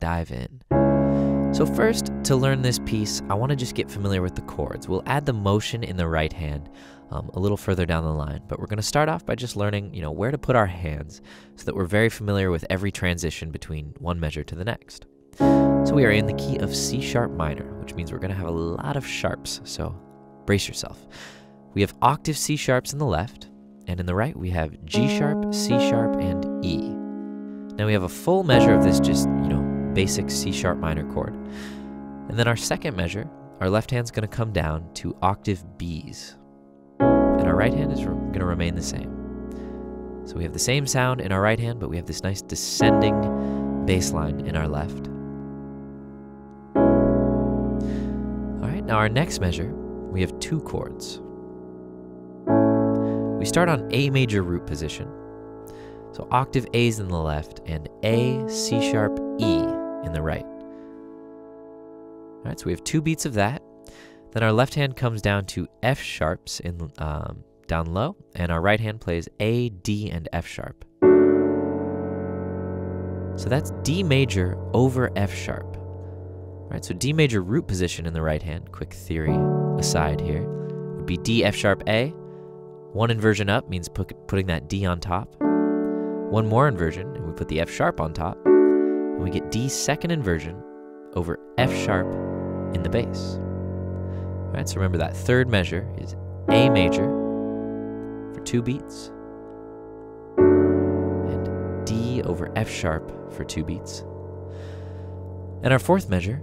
dive in. So, first, to learn this piece, I want to just get familiar with the chords. We'll add the motion in the right hand um, a little further down the line, but we're going to start off by just learning, you know, where to put our hands so that we're very familiar with every transition between one measure to the next. So, we are in the key of C sharp minor, which means we're going to have a lot of sharps, so brace yourself. We have octave C sharps in the left, and in the right we have G sharp, C sharp, and E. Now we have a full measure of this just, you know, basic C sharp minor chord. And then our second measure, our left hand's going to come down to octave Bs. And our right hand is going to remain the same. So we have the same sound in our right hand, but we have this nice descending bass line in our left. All right, now our next measure, we have two chords. We start on A major root position. So octave A's in the left and A, C sharp, E in the right. All right, so we have two beats of that. Then our left hand comes down to F sharps in um, down low, and our right hand plays A, D, and F sharp. So that's D major over F sharp. All right, so D major root position in the right hand, quick theory aside here, would be D, F sharp, A. One inversion up means put, putting that D on top. One more inversion, and we put the F sharp on top and we get D second inversion over F sharp in the bass. All right, so remember that third measure is A major for two beats, and D over F sharp for two beats. And our fourth measure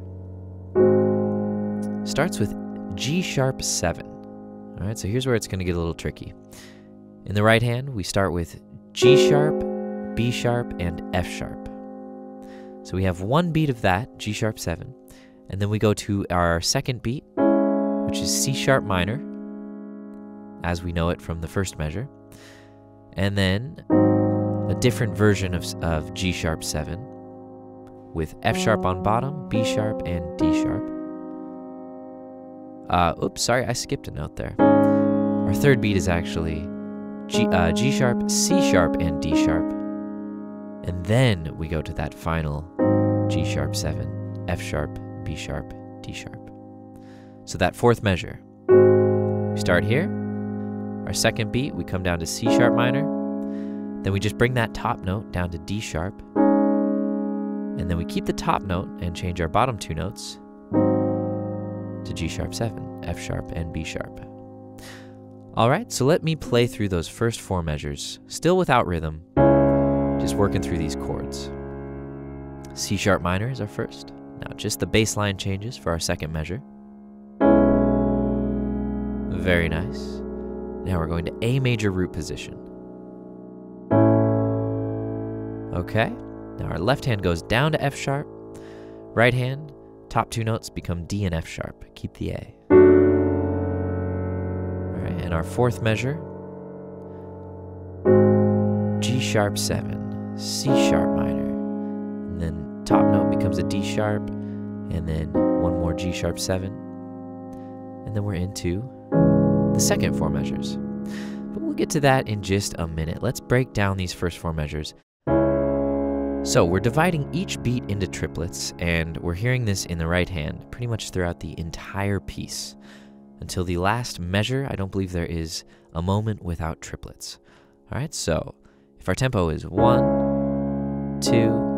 starts with G sharp 7. All right, so here's where it's going to get a little tricky. In the right hand, we start with G sharp, B sharp, and F sharp. So we have one beat of that, G sharp 7, and then we go to our second beat, which is C sharp minor, as we know it from the first measure, and then a different version of, of G sharp 7 with F sharp on bottom, B sharp, and D sharp. Uh, oops, sorry, I skipped a note there. Our third beat is actually G, uh, G sharp, C sharp, and D sharp. And then we go to that final G sharp 7, F sharp, B sharp, D sharp. So that fourth measure, we start here. Our second beat, we come down to C sharp minor. Then we just bring that top note down to D sharp. And then we keep the top note and change our bottom two notes to G sharp 7, F sharp, and B sharp. All right, so let me play through those first four measures, still without rhythm, just working through these chords. C sharp minor is our first. Now just the bass line changes for our second measure. Very nice. Now we're going to A major root position. Okay, now our left hand goes down to F sharp. Right hand, top two notes become D and F sharp. Keep the A. All right, and our fourth measure, G sharp 7, C sharp minor, top note becomes a D sharp, and then one more G sharp 7, and then we're into the second four measures. But we'll get to that in just a minute. Let's break down these first four measures. So we're dividing each beat into triplets, and we're hearing this in the right hand pretty much throughout the entire piece. Until the last measure, I don't believe there is a moment without triplets. All right, so if our tempo is one, two,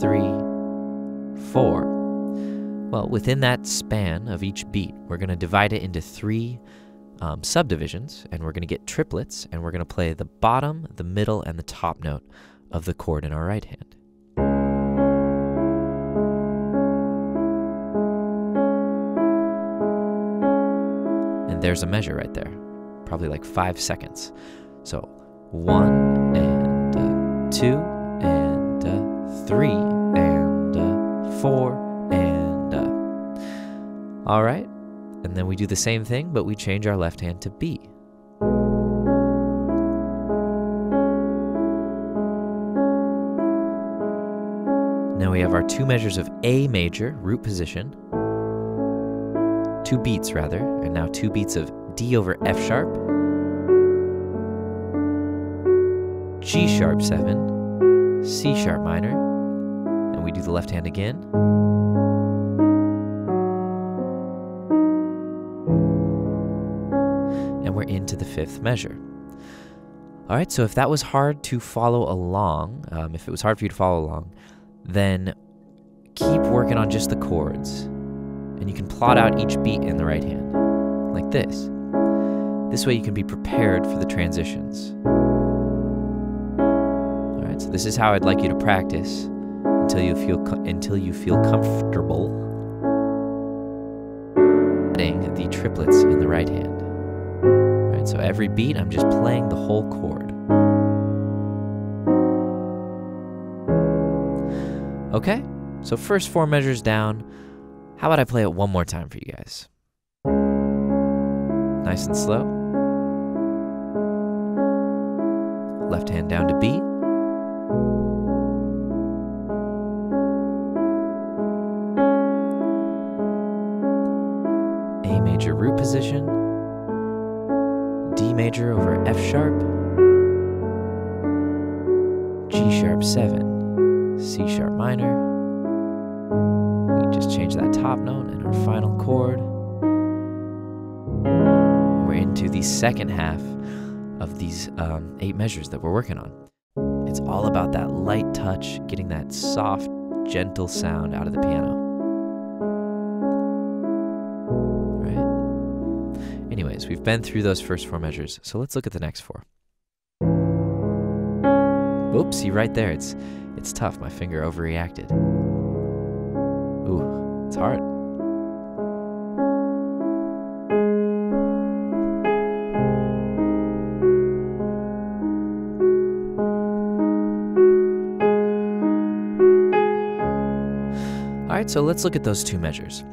three, four, well, within that span of each beat, we're going to divide it into three um, subdivisions, and we're going to get triplets, and we're going to play the bottom, the middle, and the top note of the chord in our right hand. And there's a measure right there, probably like five seconds. So one and uh, two three and uh, four and uh. all right. And then we do the same thing, but we change our left hand to B. Now we have our two measures of A major, root position, two beats rather, and now two beats of D over F sharp, G sharp 7, C sharp minor, we do the left hand again. And we're into the fifth measure. All right, so if that was hard to follow along, um, if it was hard for you to follow along, then keep working on just the chords. And you can plot out each beat in the right hand, like this. This way you can be prepared for the transitions. All right, so this is how I'd like you to practice until you feel until you feel comfortable adding the triplets in the right hand. All right, so every beat I'm just playing the whole chord. Okay, so first four measures down. How about I play it one more time for you guys? Nice and slow. Left hand down to B. position. D major over F sharp. G sharp 7. C sharp minor. We just change that top note and our final chord. We're into the second half of these um, eight measures that we're working on. It's all about that light touch, getting that soft, gentle sound out of the piano. We've been through those first four measures, so let's look at the next four. Oops, see right there, it's it's tough. My finger overreacted. Ooh, it's hard. All right, so let's look at those two measures.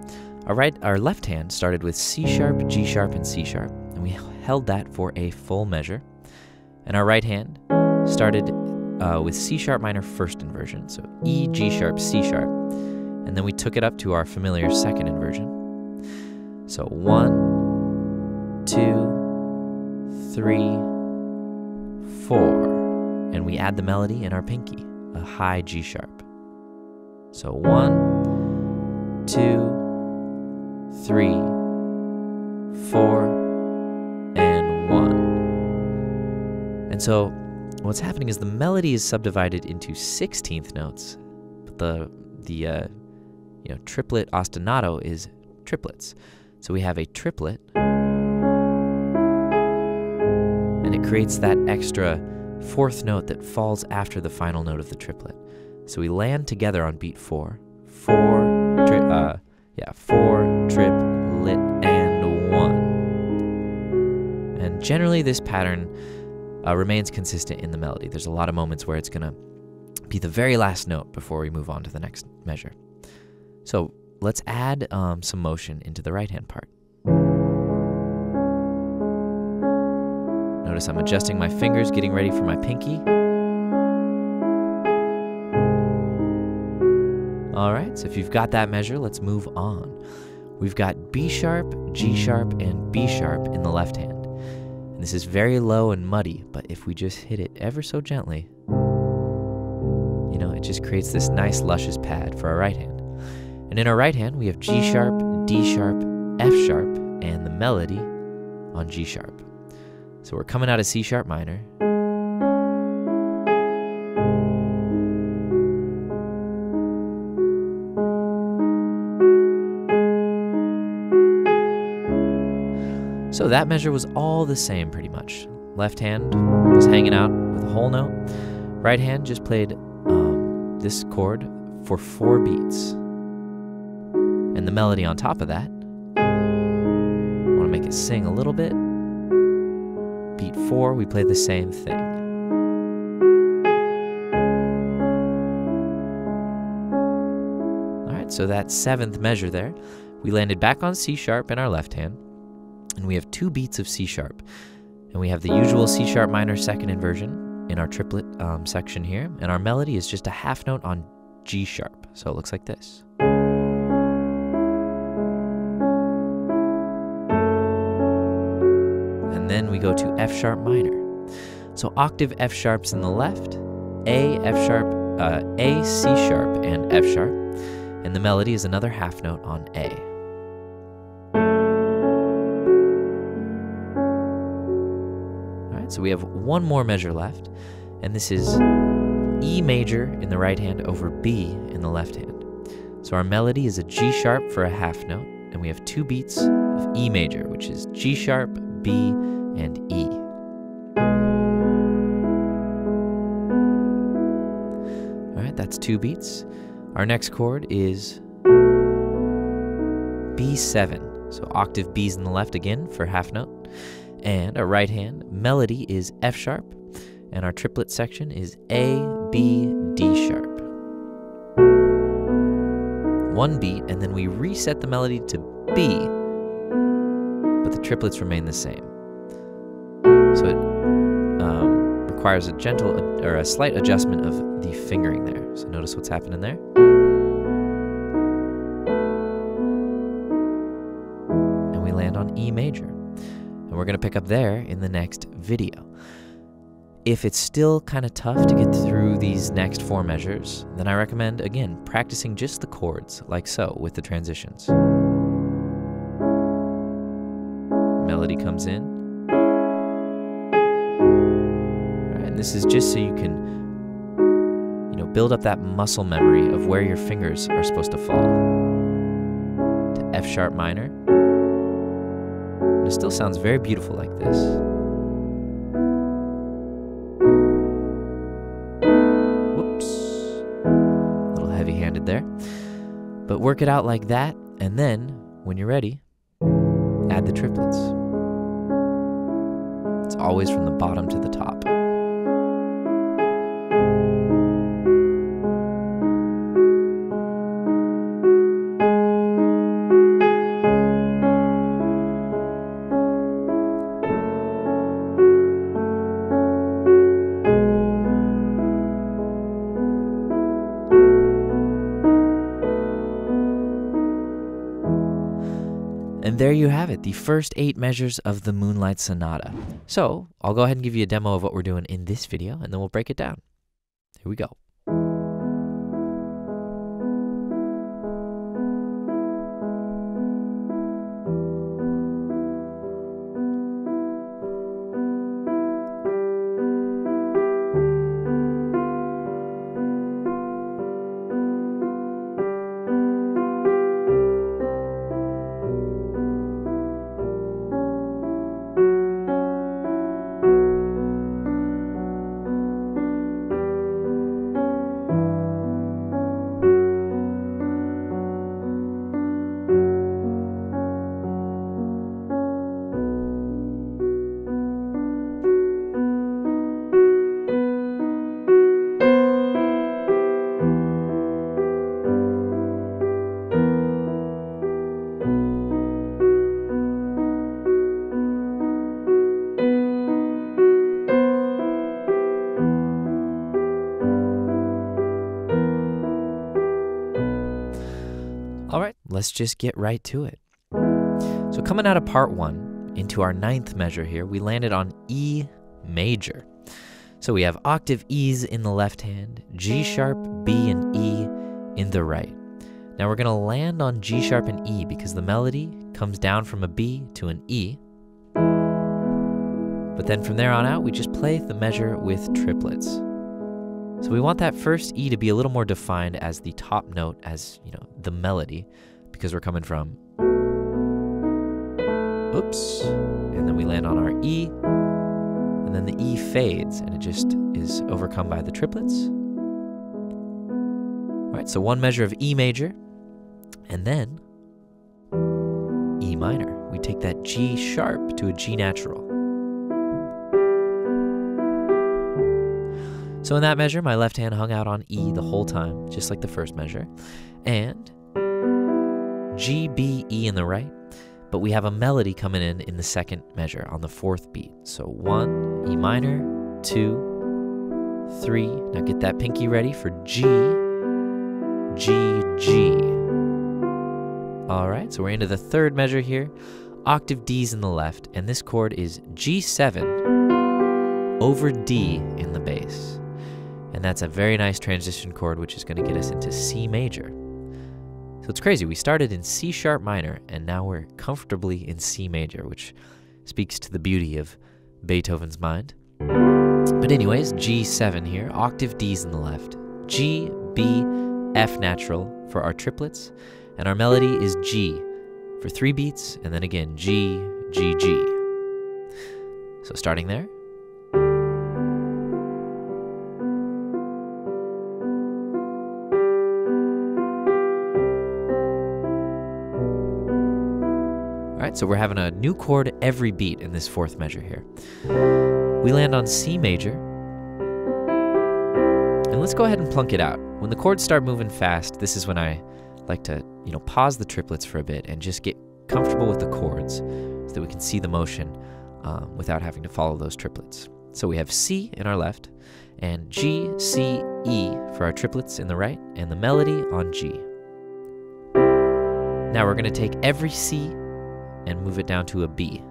Our right, our left hand started with C sharp, G sharp, and C sharp, and we held that for a full measure. And our right hand started uh, with C sharp minor first inversion, so E, G sharp, C sharp, and then we took it up to our familiar second inversion. So one, two, three, four, and we add the melody in our pinky, a high G sharp. So one, two, three, four, and one. And so what's happening is the melody is subdivided into 16th notes, but the the uh, you know triplet ostinato is triplets. So we have a triplet, and it creates that extra fourth note that falls after the final note of the triplet. So we land together on beat four. Four, tri- uh, yeah, four, drip, triplet, and one. And generally, this pattern uh, remains consistent in the melody. There's a lot of moments where it's going to be the very last note before we move on to the next measure. So let's add um, some motion into the right hand part. Notice I'm adjusting my fingers, getting ready for my pinky. All right, so if you've got that measure, let's move on. We've got B sharp, G sharp, and B sharp in the left hand. And this is very low and muddy, but if we just hit it ever so gently, you know, it just creates this nice luscious pad for our right hand. And in our right hand, we have G sharp, D sharp, F sharp, and the melody on G sharp. So we're coming out of C sharp minor. So that measure was all the same pretty much. Left hand was hanging out with a whole note. Right hand just played um, this chord for four beats. And the melody on top of that, I want to make it sing a little bit. Beat four, we play the same thing. All right, so that seventh measure there, we landed back on C sharp in our left hand, and we have two beats of C sharp. And we have the usual C sharp minor second inversion in our triplet um, section here, and our melody is just a half note on G sharp. So it looks like this. And then we go to F sharp minor. So octave F sharps in the left, A, F sharp, uh, A, C sharp, and F sharp, and the melody is another half note on A. so we have one more measure left, and this is E major in the right hand over B in the left hand. So our melody is a G sharp for a half note, and we have two beats of E major, which is G sharp, B, and E. All right, that's two beats. Our next chord is B7. So octave B's in the left again for half note. And our right hand melody is F sharp. And our triplet section is A, B, D sharp. One beat, and then we reset the melody to B, but the triplets remain the same. So it um, requires a gentle or a slight adjustment of the fingering there. So notice what's happening there. And we're going to pick up there in the next video. If it's still kind of tough to get through these next four measures, then I recommend, again, practicing just the chords, like so, with the transitions. Melody comes in. and this is just so you can, you know, build up that muscle memory of where your fingers are supposed to fall. To F sharp minor. And it still sounds very beautiful like this. Whoops. A little heavy handed there. But work it out like that, and then, when you're ready, add the triplets. It's always from the bottom to the top. There you have it, the first eight measures of the Moonlight Sonata. So I'll go ahead and give you a demo of what we're doing in this video, and then we'll break it down. Here we go. Let's just get right to it. So, coming out of part one into our ninth measure here, we landed on E major. So, we have octave E's in the left hand, G sharp, B, and E in the right. Now, we're going to land on G sharp and E because the melody comes down from a B to an E. But then from there on out, we just play the measure with triplets. So we want that first E to be a little more defined as the top note, as you know, the melody, because we're coming from oops, and then we land on our E, and then the E fades, and it just is overcome by the triplets. All right, so one measure of E major, and then E minor. We take that G sharp to a G natural. So in that measure, my left hand hung out on E the whole time, just like the first measure. And G, B, E in the right, but we have a melody coming in in the second measure on the fourth beat. So one, E minor, two, three. Now get that pinky ready for G, G, G. All right, so we're into the third measure here. Octave D's in the left, and this chord is G7 over D in the bass. And And that's a very nice transition chord, which is going to get us into C major. So it's crazy. We started in C sharp minor, and now we're comfortably in C major, which speaks to the beauty of Beethoven's mind. But, anyways, G7 here, octave D's in the left, G, B, F natural for our triplets, and our melody is G for three beats, and then again G, G, G. So, starting there. Right, so we're having a new chord every beat in this fourth measure here. We land on C major. And let's go ahead and plunk it out. When the chords start moving fast, this is when I like to, you know, pause the triplets for a bit and just get comfortable with the chords so that we can see the motion um, without having to follow those triplets. So we have C in our left and G, C, E for our triplets in the right and the melody on G. Now we're going to take every C and move it down to a B.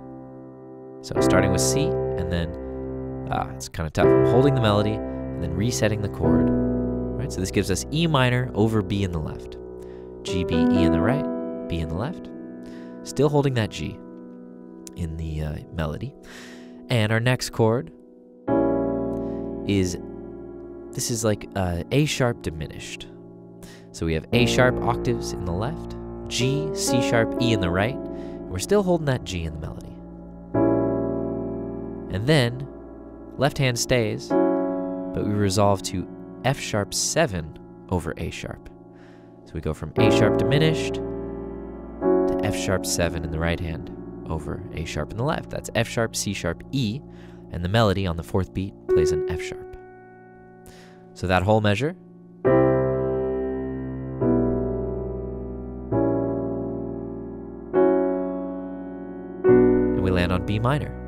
So starting with C, and then, ah, it's kind of tough. I'm holding the melody, and then resetting the chord. Right, so this gives us E minor over B in the left. G, B, E in the right, B in the left. Still holding that G in the uh, melody. And our next chord is, this is like uh, A sharp diminished. So we have A sharp octaves in the left, G, C sharp, E in the right, we're still holding that G in the melody. And then, left hand stays, but we resolve to F sharp 7 over A sharp. So we go from A sharp diminished to F sharp 7 in the right hand over A sharp in the left. That's F sharp, C sharp, E, and the melody on the fourth beat plays an F sharp. So that whole measure minor.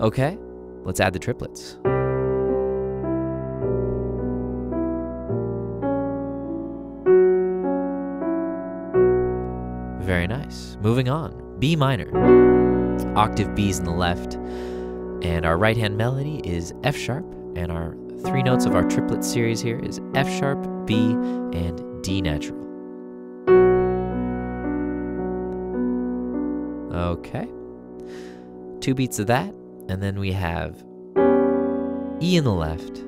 Okay, let's add the triplets. Very nice. Moving on, B minor. Octave B's in the left, and our right hand melody is F sharp, and our three notes of our triplet series here is F sharp, B, and D natural. Okay two beats of that, and then we have E in the left,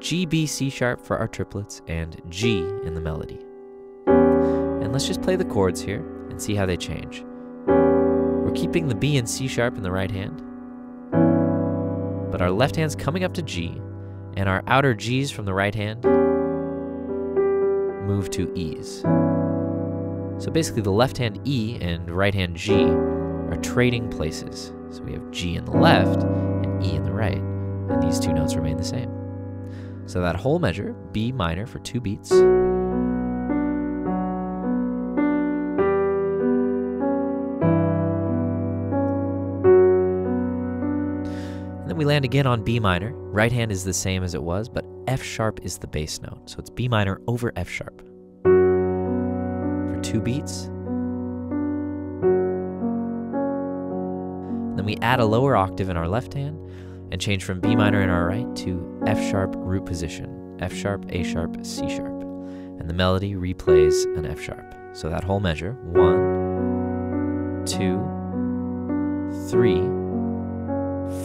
G, B, C sharp for our triplets, and G in the melody. And let's just play the chords here and see how they change. We're keeping the B and C sharp in the right hand, but our left hand's coming up to G, and our outer G's from the right hand move to E's. So basically, the left hand E and right hand G are trading places. So we have G in the left and E in the right, and these two notes remain the same. So that whole measure, B minor for two beats, And then we land again on B minor. Right hand is the same as it was, but F sharp is the bass note. So it's B minor over F sharp. For two beats, Then we add a lower octave in our left hand and change from B minor in our right to F sharp root position, F sharp, A sharp, C sharp. And the melody replays an F sharp. So that whole measure, one, two, three,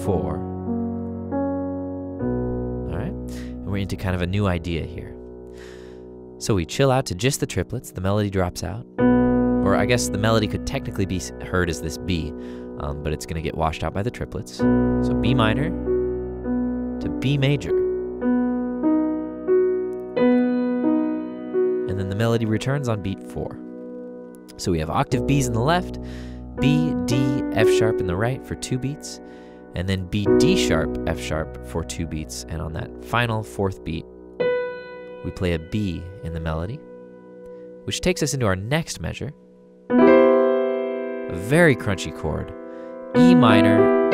four. All right, and we're into kind of a new idea here. So we chill out to just the triplets, the melody drops out. Or I guess the melody could technically be heard as this B, um, but it's going to get washed out by the triplets. So B minor to B major. And then the melody returns on beat four. So we have octave B's in the left, B, D, F sharp in the right for two beats, and then B, D sharp, F sharp for two beats. And on that final fourth beat, we play a B in the melody, which takes us into our next measure, a very crunchy chord, E minor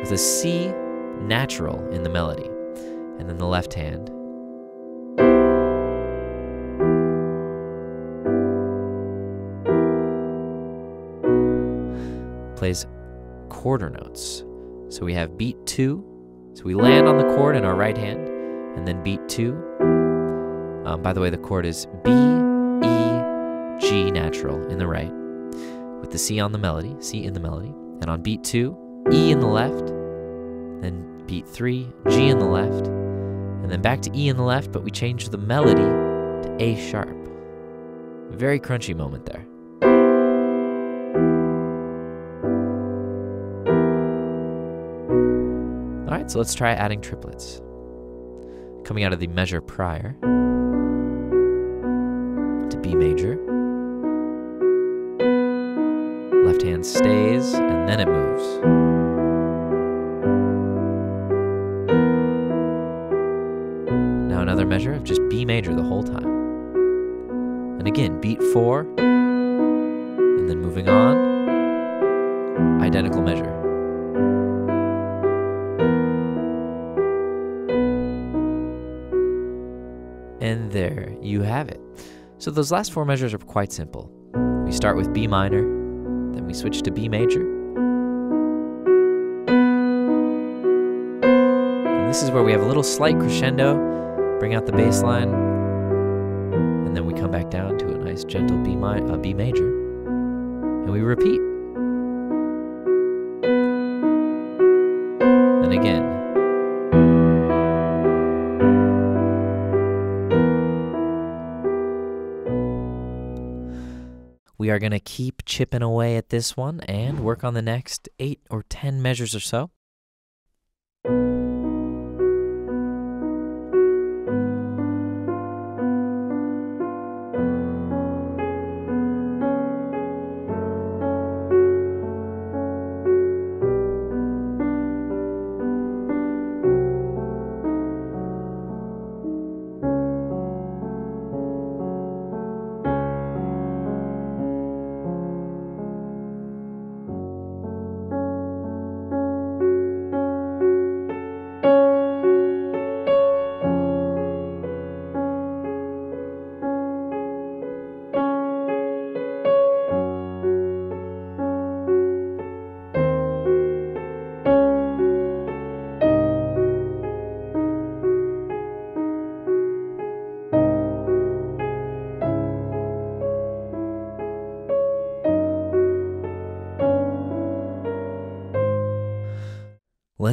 with a C natural in the melody, and then the left hand. Plays quarter notes. So we have beat two. So we land on the chord in our right hand, and then beat two. Um, by the way, the chord is B, E, G natural in the right, with the C on the melody, C in the melody. And on beat two, E in the left, then beat three, G in the left, and then back to E in the left, but we change the melody to A sharp. Very crunchy moment there. All right, so let's try adding triplets. Coming out of the measure prior to B major. Hand stays and then it moves. Now another measure of just B major the whole time. And again, beat four, and then moving on, identical measure. And there you have it. So those last four measures are quite simple. We start with B minor, we switch to B major. And this is where we have a little slight crescendo, bring out the bass line, and then we come back down to a nice gentle B, mi- uh, B major, and we repeat. Are going to keep chipping away at this one and work on the next eight or ten measures or so.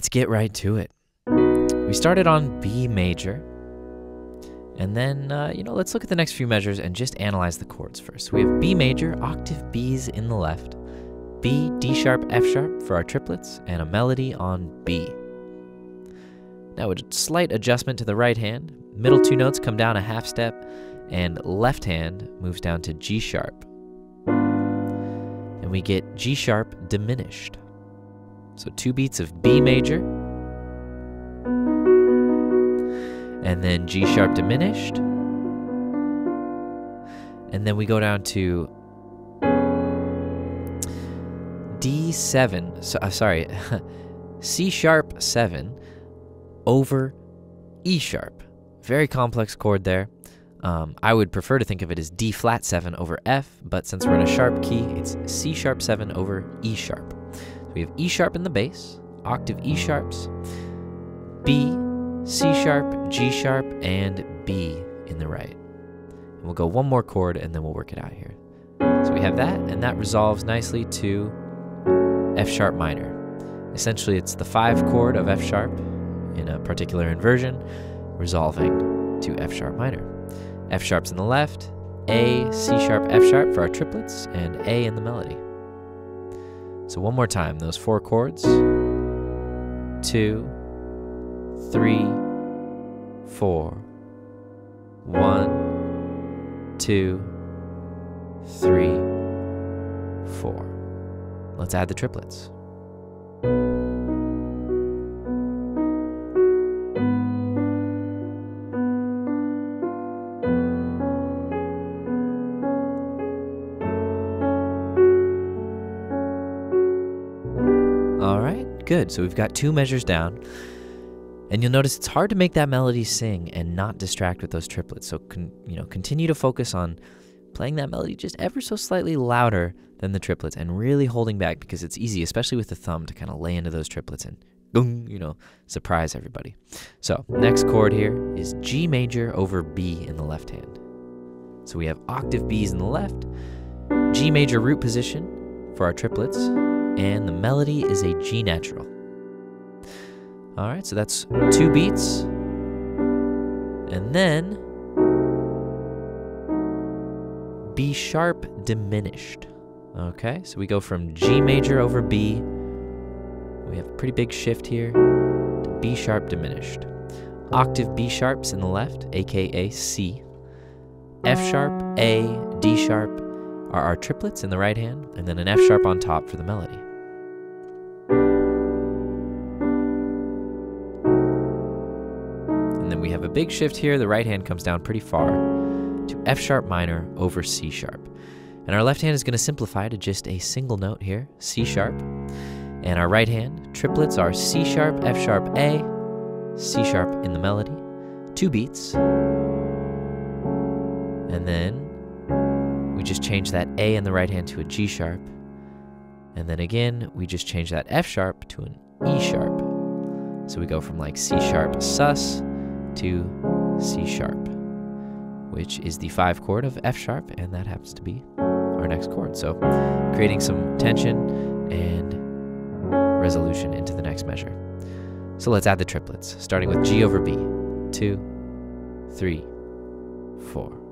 Let's get right to it. We started on B major. And then, uh, you know, let's look at the next few measures and just analyze the chords first. We have B major, octave Bs in the left, B, D sharp, F sharp for our triplets, and a melody on B. Now, a slight adjustment to the right hand. Middle two notes come down a half step, and left hand moves down to G sharp. And we get G sharp diminished. So two beats of B major, and then G sharp diminished, and then we go down to D7. So, uh, sorry, C sharp 7 over E sharp. Very complex chord there. Um, I would prefer to think of it as D flat 7 over F, but since we're in a sharp key, it's C sharp 7 over E sharp. We have E sharp in the bass, octave E sharps, B, C sharp, G sharp, and B in the right. And we'll go one more chord and then we'll work it out here. So we have that, and that resolves nicely to F sharp minor. Essentially, it's the five chord of F sharp in a particular inversion, resolving to F sharp minor. F sharp's in the left, A, C sharp, F sharp for our triplets, and A in the melody. So one more time, those four chords. Two, three, four. One, two, three, four. Let's add the triplets. Good. So we've got two measures down. And you'll notice it's hard to make that melody sing and not distract with those triplets. So, you know, continue to focus on playing that melody just ever so slightly louder than the triplets and really holding back because it's easy, especially with the thumb, to kind of lay into those triplets and you know, surprise everybody. So, next chord here is G major over B in the left hand. So we have octave B's in the left, G major root position for our triplets, and the melody is a G natural. All right, so that's two beats. And then B sharp diminished. Okay, so we go from G major over B. We have a pretty big shift here to B sharp diminished. Octave B sharps in the left, aka C. F sharp, A, D sharp are our triplets in the right hand, and then an F sharp on top for the melody. A big shift here. The right hand comes down pretty far to F sharp minor over C sharp. And our left hand is going to simplify to just a single note here, C sharp. And our right hand, triplets are C sharp, F sharp, A, C sharp in the melody, two beats. And then we just change that A in the right hand to a G sharp. And then again, we just change that F sharp to an E sharp. So we go from like C sharp sus to C sharp, which is the five chord of F sharp, and that happens to be our next chord. So creating some tension and resolution into the next measure. So let's add the triplets, starting with G over B. Two, three, four.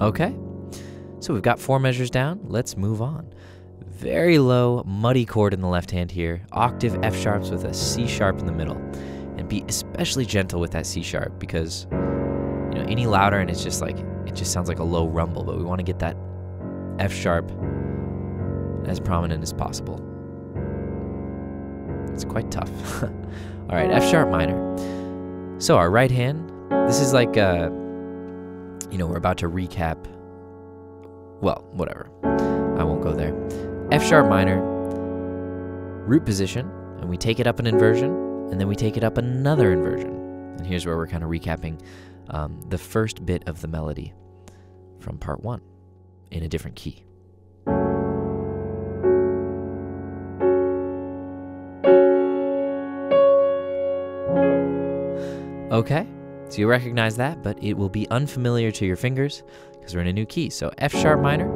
Okay, so we've got four measures down. Let's move on. Very low, muddy chord in the left hand here. Octave F sharps with a C sharp in the middle. And be especially gentle with that C sharp because, you know, any louder and it's just like, it just sounds like a low rumble, but we want to get that F sharp as prominent as possible. It's quite tough. All right, F sharp minor. So our right hand, this is like, uh, you know, we're about to recap. Well, whatever. I won't go there. F sharp minor, root position, and we take it up an inversion, and then we take it up another inversion. And here's where we're kind of recapping um, the first bit of the melody from part one in a different key. Okay, so you recognize that, but it will be unfamiliar to your fingers because we're in a new key. So F sharp minor,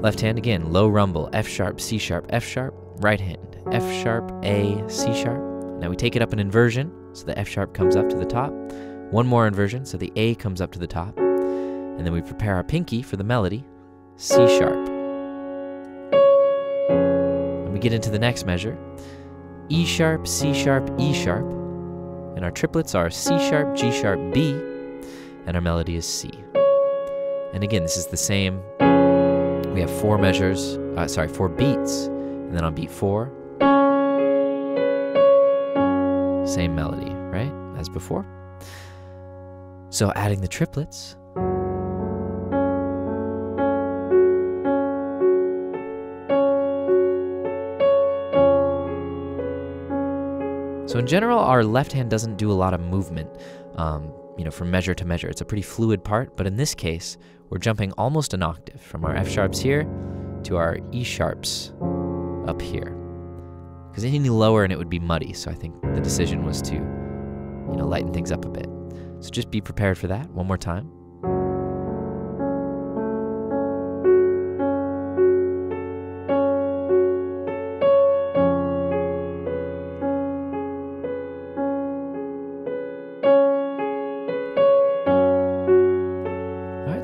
left hand again, low rumble, F sharp, C sharp, F sharp, right hand, F sharp, A, C sharp. Now we take it up an inversion, so the F sharp comes up to the top. One more inversion, so the A comes up to the top. And then we prepare our pinky for the melody, C sharp. And we get into the next measure, E sharp, C sharp, E sharp. And our triplets are C sharp, G sharp, B, and our melody is C. And again, this is the same. We have four measures, uh, sorry, four beats, and then on beat four, same melody, right, as before. So adding the triplets. So in general, our left hand doesn't do a lot of movement, um, you know, from measure to measure. It's a pretty fluid part, but in this case, we're jumping almost an octave from our F sharps here to our E sharps up here. Because any lower and it would be muddy, so I think the decision was to, you know, lighten things up a bit. So just be prepared for that one more time.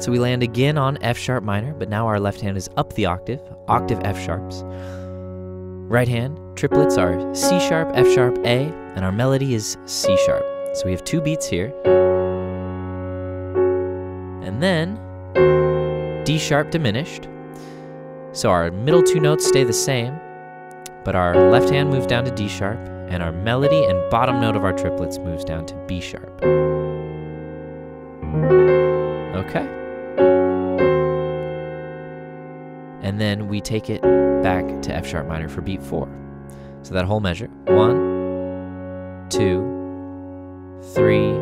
So we land again on F sharp minor, but now our left hand is up the octave, octave F sharps. Right hand, triplets are C sharp, F sharp, A, and our melody is C sharp. So we have two beats here. And then D sharp diminished. So our middle two notes stay the same, but our left hand moves down to D sharp, and our melody and bottom note of our triplets moves down to B sharp. Okay. And then we take it back to F sharp minor for beat four. So that whole measure one, two, three,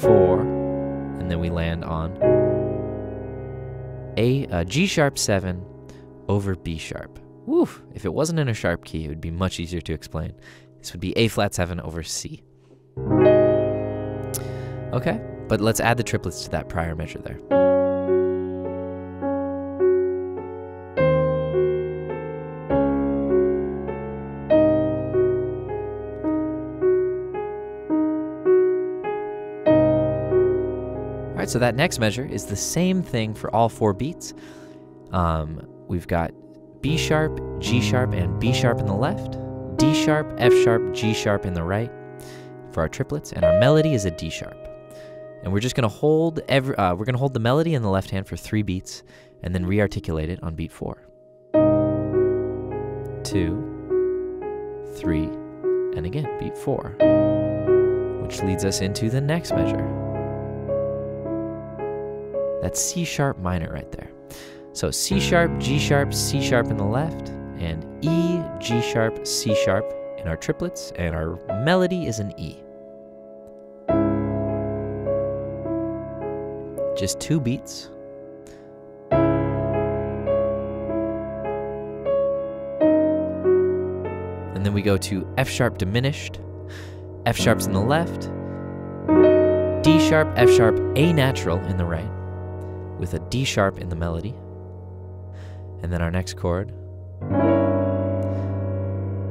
four, and then we land on A uh, G sharp seven over B sharp. Woo! If it wasn't in a sharp key, it would be much easier to explain. This would be A flat seven over C. Okay, but let's add the triplets to that prior measure there. All right, so that next measure is the same thing for all four beats. Um, we've got B sharp, G sharp, and B sharp in the left, D sharp, F sharp, G sharp in the right for our triplets, and our melody is a D sharp. And we're just gonna hold every, uh, we're gonna hold the melody in the left hand for three beats, and then re-articulate it on beat four. Two, three, and again beat four, which leads us into the next measure. That's C sharp minor right there. So C sharp, G sharp, C sharp in the left, and E, G sharp, C sharp in our triplets, and our melody is an E. Just two beats. And then we go to F sharp diminished, F sharp's in the left, D sharp, F sharp, A natural in the right, with a D sharp in the melody. And then our next chord.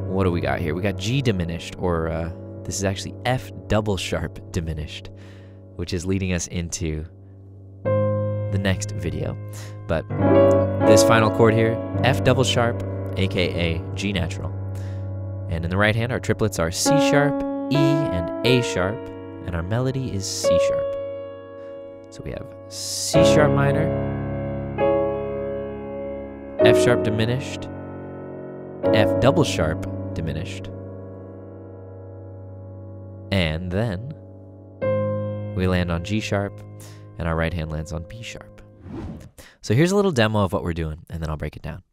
What do we got here? We got G diminished, or uh, this is actually F double sharp diminished, which is leading us into next video. But this final chord here, F double sharp, aka G natural. And in the right hand, our triplets are C sharp, E, and A sharp, and our melody is C sharp. So we have C sharp minor, F sharp diminished, F double sharp diminished, and then we land on G sharp, and our right hand lands on B sharp. So here's a little demo of what we're doing, and then I'll break it down.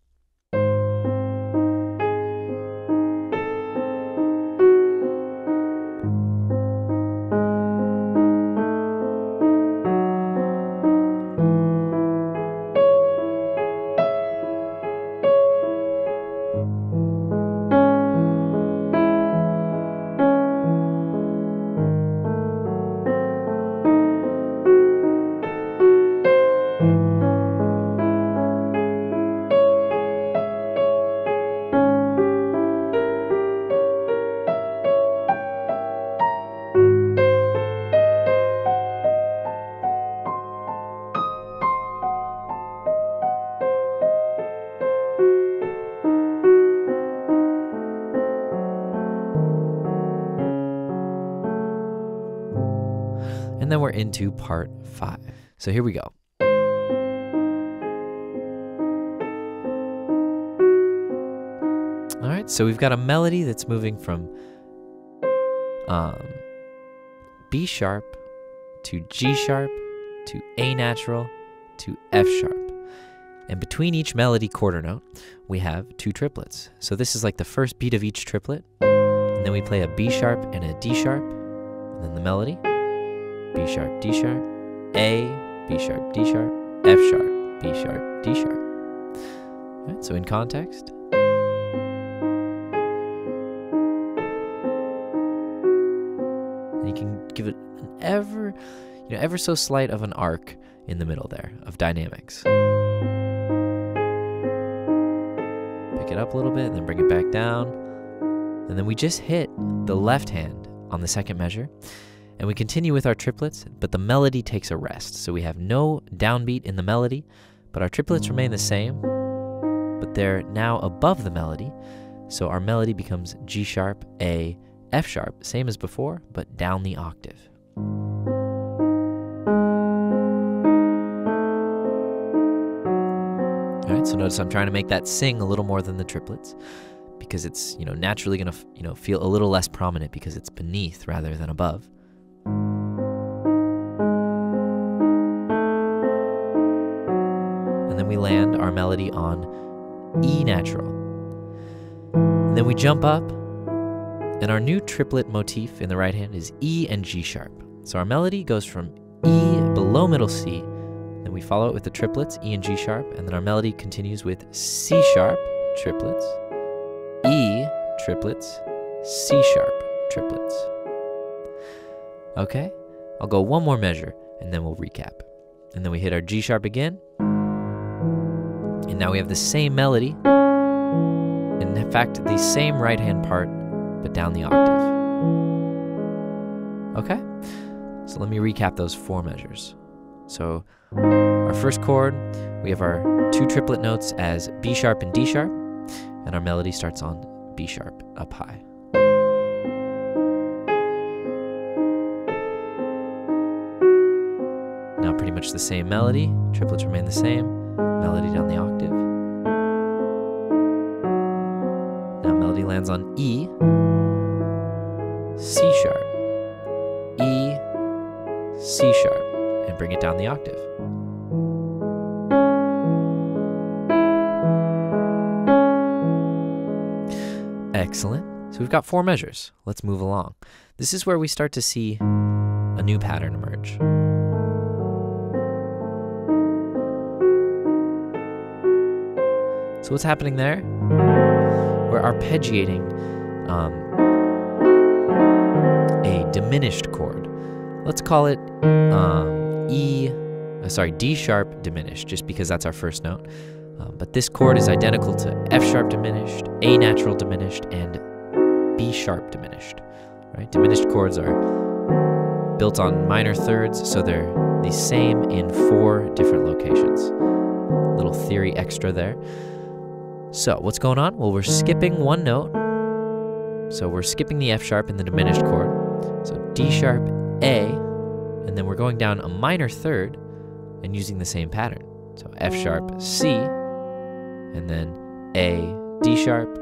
Into part five. So here we go. All right, so we've got a melody that's moving from um, B sharp to G sharp to A natural to F sharp. And between each melody quarter note, we have two triplets. So this is like the first beat of each triplet. And then we play a B sharp and a D sharp, and then the melody. B sharp, D sharp, A, B sharp, D sharp, F sharp, B sharp, D sharp. Right, so in context. You can give it an ever, you know, ever so slight of an arc in the middle there of dynamics. Pick it up a little bit and then bring it back down. And then we just hit the left hand on the second measure. And we continue with our triplets, but the melody takes a rest. So we have no downbeat in the melody, but our triplets remain the same, but they're now above the melody. So our melody becomes G sharp, A, F sharp, same as before, but down the octave. All right, so notice I'm trying to make that sing a little more than the triplets because it's, you know, naturally going to, you know, feel a little less prominent because it's beneath rather than above. We land our melody on E natural. And then we jump up And our new triplet motif in the right hand is E and G sharp. So our melody goes from E below middle C, then we follow it with the triplets, E and G sharp, and then our melody continues with C sharp, triplets, E, triplets, C sharp, triplets. Okay, I'll go one more measure and then we'll recap. And then we hit our G sharp again. And now we have the same melody. In fact, the same right hand part, but down the octave. Okay? So let me recap those four measures. So our first chord, we have our two triplet notes as B sharp and D sharp, and our melody starts on B sharp up high. Now pretty much the same melody, triplets remain the same, melody down the octave. Now melody lands on E, C sharp, E, C sharp, and bring it down the octave. Excellent. So we've got four measures. Let's move along. This is where we start to see a new pattern emerge. So what's happening there? We're arpeggiating um, a diminished chord. Let's call it um, E, uh, sorry, D sharp diminished, just because that's our first note. Um, but this chord is identical to F sharp diminished, A natural diminished, and B sharp diminished. Right? Diminished chords are built on minor thirds, so they're the same in four different locations. Little theory extra there. So what's going on? Well, we're skipping one note. So we're skipping the F sharp in the diminished chord. So D sharp, A, and then we're going down a minor third and using the same pattern. So F sharp, C, and then A, D sharp,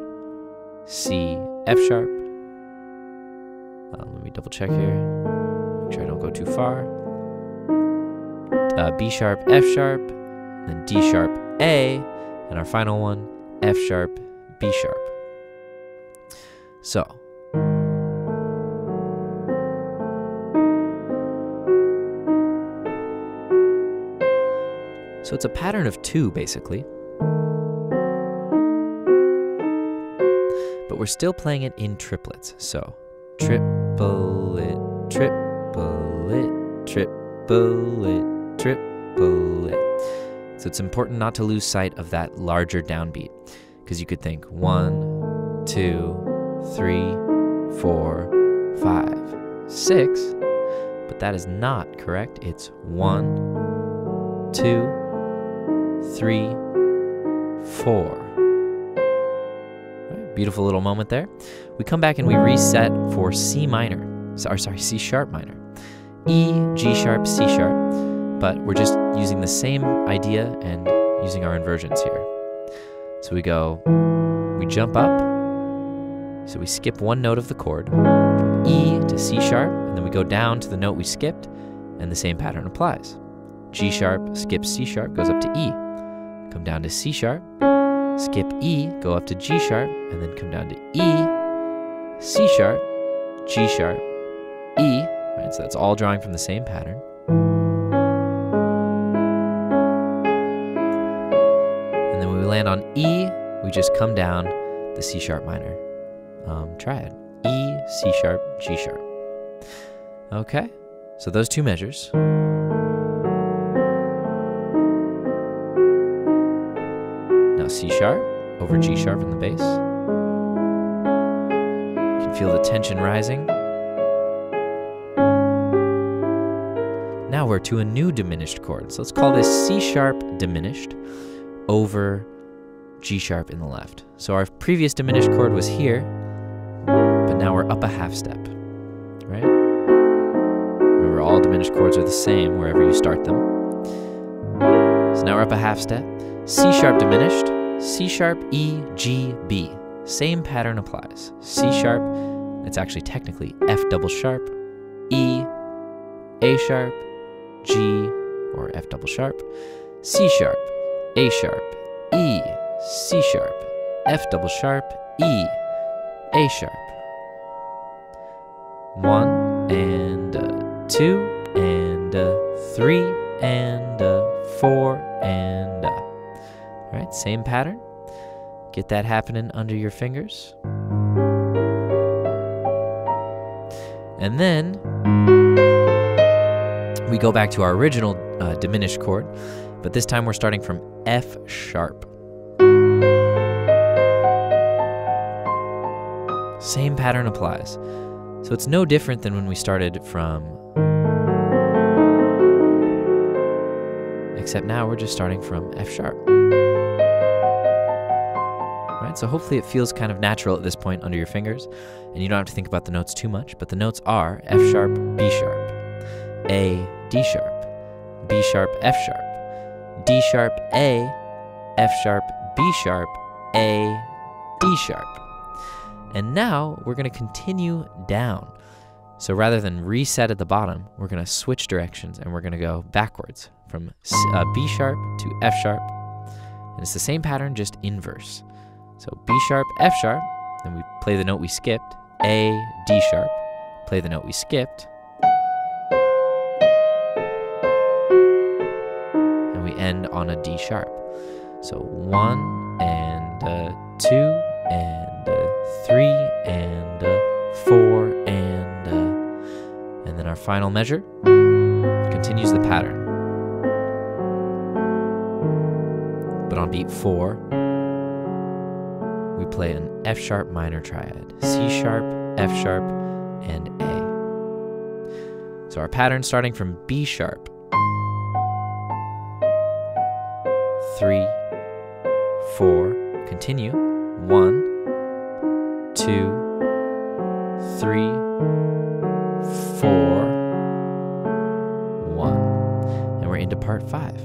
C, F sharp. Uh, let me double check here. Make sure I don't go too far. Uh, B sharp, F sharp, then D sharp, A, and our final one, F sharp, B sharp. So, so it's a pattern of two basically. But we're still playing it in triplets. So, triplet, triplet, triplet, triplet. So it's important not to lose sight of that larger downbeat because you could think one, two, three, four, five, six, but that is not correct. It's one, two, three, four. Beautiful little moment there. We come back and we reset for C minor. Sorry, sorry, C sharp minor. E, G sharp, C sharp but we're just using the same idea and using our inversions here. So we go, we jump up, so we skip one note of the chord from E to C sharp, and then we go down to the note we skipped, and the same pattern applies. G sharp, skip C sharp, goes up to E. Come down to C sharp, skip E, go up to G sharp, and then come down to E, C sharp, G sharp, E, right? So that's all drawing from the same pattern. Land on E, we just come down the C sharp minor um, triad. E, C sharp, G sharp. Okay, so those two measures. Now C sharp over G sharp in the bass. You can feel the tension rising. Now we're to a new diminished chord. So let's call this C sharp diminished over G sharp in the left. So our previous diminished chord was here, but now we're up a half step, right? Remember, all diminished chords are the same wherever you start them. So now we're up a half step. C sharp diminished, C sharp, E, G, B. Same pattern applies. C sharp, it's actually technically F double sharp, E, A sharp, G, or F double sharp, C sharp, A sharp, C sharp, F double sharp, E, A sharp. one and uh, two and uh, three and uh, four and uh. all right same pattern get that happening under your fingers and then we go back to our original uh, diminished chord but this time we're starting from F sharp same pattern applies so it's no different than when we started from except now we're just starting from F sharp. Right, so hopefully it feels kind of natural at this point under your fingers, and you don't have to think about the notes too much, but the notes are F sharp, B sharp, A, D sharp, B sharp, F sharp, D sharp, A, F sharp, B sharp, A, D sharp. And now we're going to continue down. So rather than reset at the bottom, we're going to switch directions and we're going to go backwards from uh, B sharp to F sharp. And it's the same pattern, just inverse. So B sharp, F sharp, then we play the note we skipped, A, D sharp, play the note we skipped, and we end on a D sharp. So one and uh, two and uh, three and uh, four and uh, and then our final measure continues the pattern. But on beat four, we play an F sharp minor triad, C sharp, F sharp, and A. So our pattern starting from B sharp, three, four, continue, one, two, three, four, one. And we're into part five.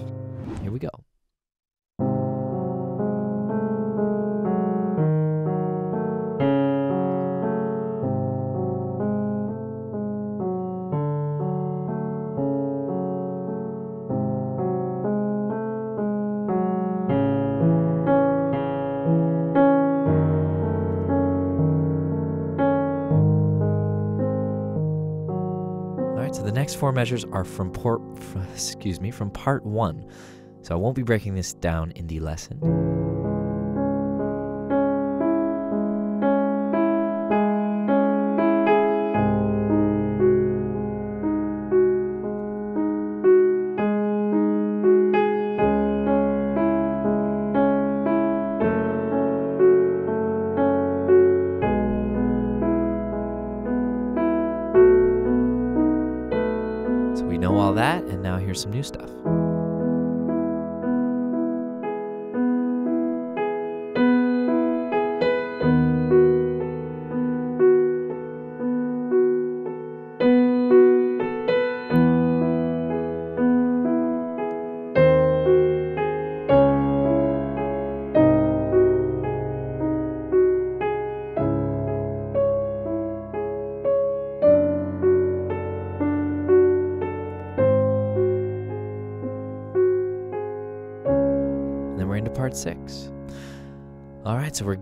Measures are from port, excuse me, from part one. So I won't be breaking this down in the lesson.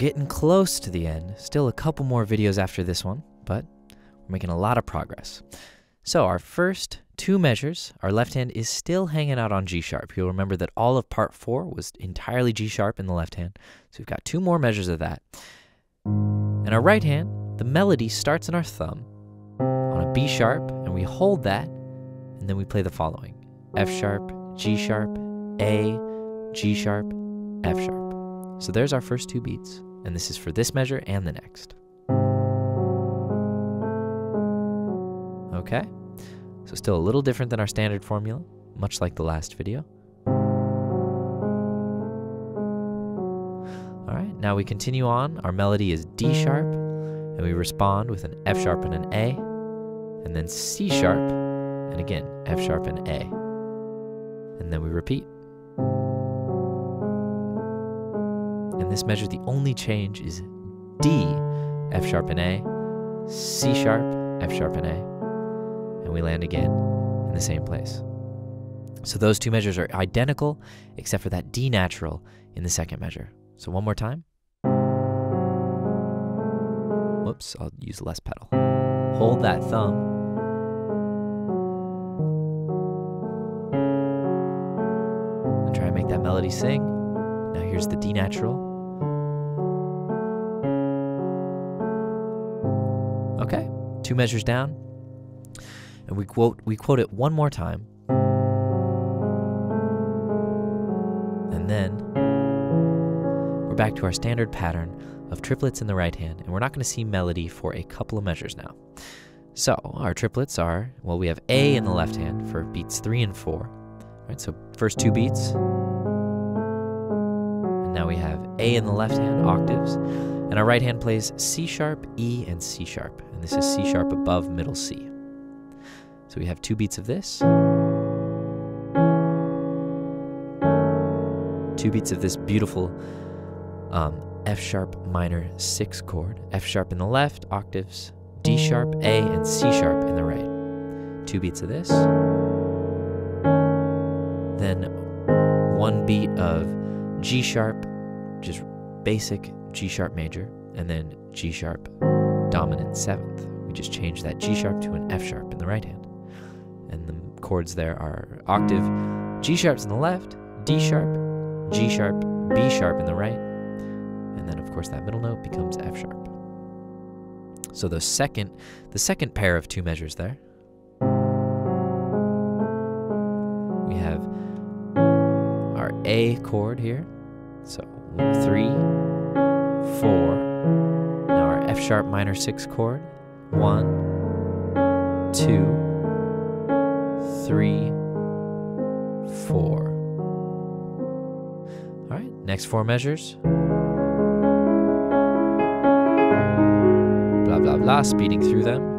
Getting close to the end. Still a couple more videos after this one, but we're making a lot of progress. So our first two measures, our left hand is still hanging out on G sharp. You'll remember that all of part four was entirely G sharp in the left hand. So we've got two more measures of that. And our right hand, the melody starts in our thumb on a B sharp, and we hold that, and then we play the following F sharp, G sharp, A, G sharp, F sharp. So there's our first two beats, and this is for this measure and the next. Okay, so still a little different than our standard formula, much like the last video. All right, now we continue on. Our melody is D sharp, and we respond with an F sharp and an A, and then C sharp, and again, F sharp and A. And then we repeat. In this measure, the only change is D, F sharp and A, C sharp, F sharp and A, and we land again in the same place. So those two measures are identical except for that D natural in the second measure. So one more time. Whoops, I'll use less pedal. hold that thumb. And try and make that melody sing. Now here's the D natural. Two measures down. And we quote we quote it one more time. And then we're back to our standard pattern of triplets in the right hand, and we're not going to see melody for a couple of measures now. So our triplets are, well, we have A in the left hand for beats three and four. Right, so first two beats. And now we have A in the left hand, octaves. And our right hand plays C sharp, E, and C sharp. And this is C sharp above middle C. So we have two beats of this. Two beats of this beautiful um, F sharp minor 6 chord, F sharp in the left, octaves, D sharp, A, and C sharp in the right. Two beats of this. Then one beat of G sharp, just basic G sharp major, and then G sharp dominant seventh. We just change that G sharp to an F sharp in the right hand. And the chords there are octave, G sharp's in the left, D sharp, G sharp, B sharp in the right, and then of course that middle note becomes F sharp. So the second the second pair of two measures there. We have our A chord here. So three, four. Now our F sharp minor six chord. One, two, three, four. All right, next four measures. Blah, blah, blah, speeding through them.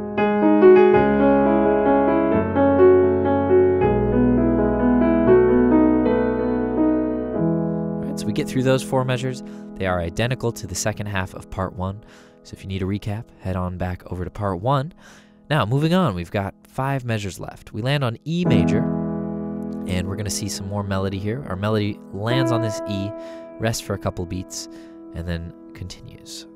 So we get through those four measures. They are identical to the second half of part one. So if you need a recap, head on back over to part one. Now, moving on, we've got five measures left. We land on E major, and we're going to see some more melody here. Our melody lands on this E, rests for a couple beats, and then continues.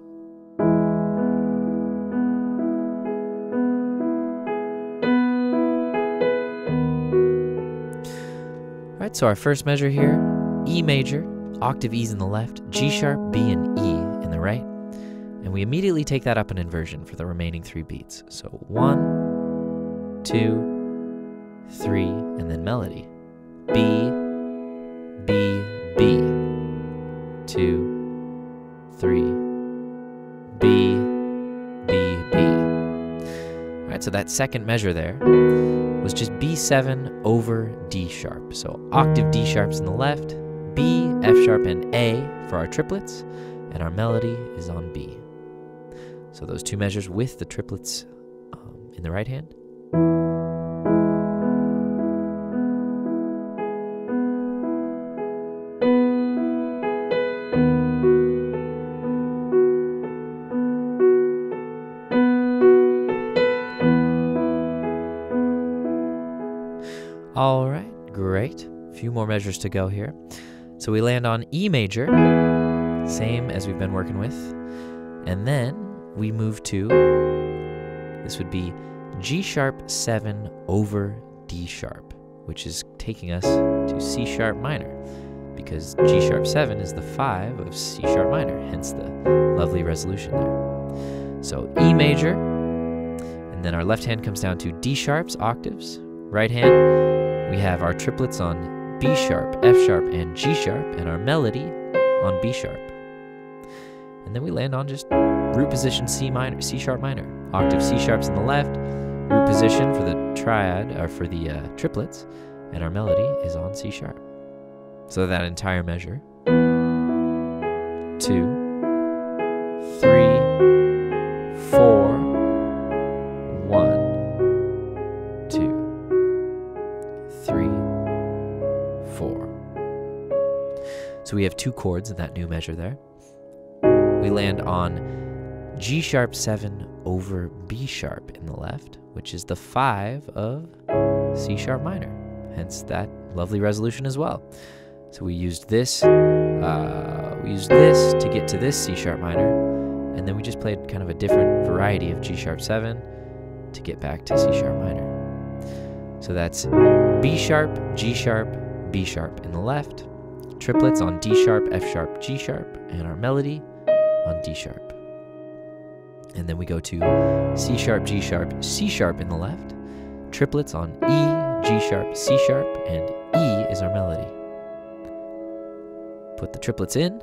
All right, so our first measure here, E major, octave E's in the left, G sharp, B, and E in the right. And we immediately take that up an inversion for the remaining three beats. So one, two, three, and then melody. B, B, B. Two, three, B, B, B. All right, so that second measure there was just B7 over D sharp. So octave D sharps in the left, B, F sharp, and A for our triplets, and our melody is on B. So those two measures with the triplets um, in the right hand. All right, great. A few more measures to go here. So we land on E major, same as we've been working with. And then we move to, this would be G sharp 7 over D sharp, which is taking us to C sharp minor, because G sharp 7 is the 5 of C sharp minor, hence the lovely resolution there. So E major, and then our left hand comes down to D sharps, octaves. Right hand, we have our triplets on B sharp, F sharp, and G sharp, and our melody on B sharp. And then we land on just root position C minor, C sharp minor. Octave C sharps on the left, root position for the triad, or for the uh, triplets, and our melody is on C sharp. So that entire measure. Two, three, four, So we have two chords in that new measure there. We land on G sharp 7 over B sharp in the left, which is the 5 of C sharp minor. Hence that lovely resolution as well. So we used this, uh, we used this to get to this C sharp minor, and then we just played kind of a different variety of G sharp 7, to get back to C sharp minor. So that's B sharp, G sharp, B sharp in the left, triplets on D sharp, F sharp, G sharp, and our melody on D sharp. And then we go to C sharp, G sharp, C sharp in the left, triplets on E, G sharp, C sharp, and E is our melody. Put the triplets in.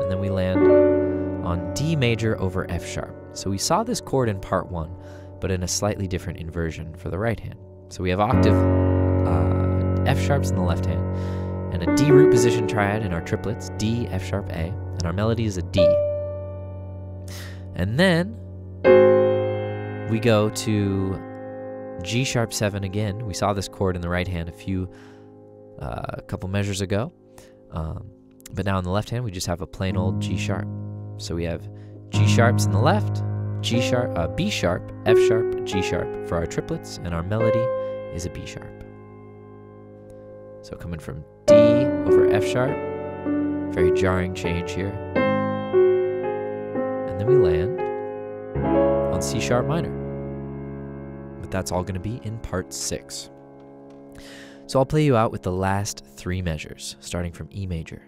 And then we land on D major over F sharp. So we saw this chord in part one, but in a slightly different inversion for the right hand. So we have octave uh, F sharps in the left hand, and a D root position triad in our triplets, D, F sharp, A, and our melody is a D. And then we go to G sharp 7 again. We saw this chord in the right hand a few, uh, a couple measures ago. Um, but now in the left hand, we just have a plain old G sharp. So we have G sharps in the left, G sharp, uh, B sharp, F sharp, G sharp for our triplets, and our melody is a B sharp. So coming from D over F sharp, very jarring change here. And then we land on C sharp minor. But that's all going to be in part six. So I'll play you out with the last three measures, starting from E major.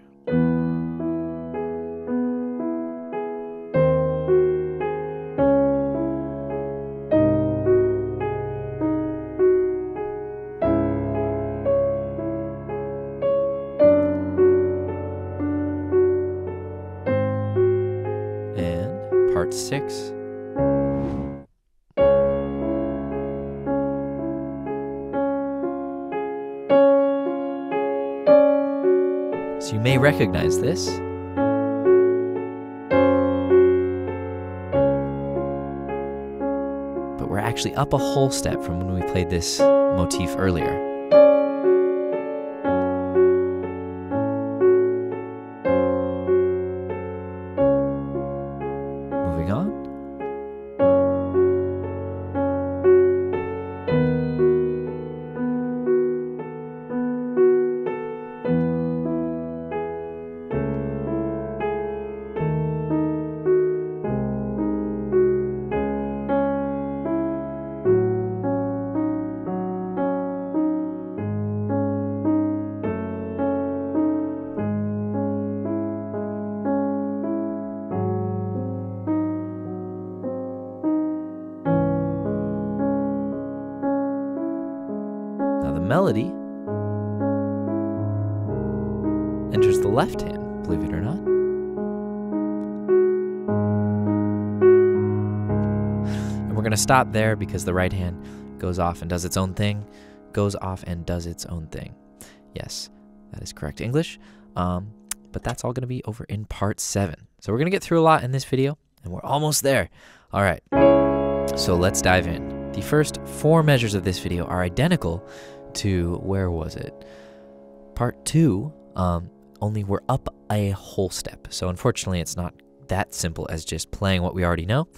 Recognize this. But we're actually up a whole step from when we played this motif earlier. Stop there because the right hand goes off and does its own thing, goes off and does its own thing. Yes, that is correct English. Um, but that's all going to be over in part seven. So we're going to get through a lot in this video, and we're almost there. All right, so let's dive in. The first four measures of this video are identical to where was it? Part two, um, only we're up a whole step. So unfortunately, it's not that simple as just playing what we already know.